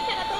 明显的突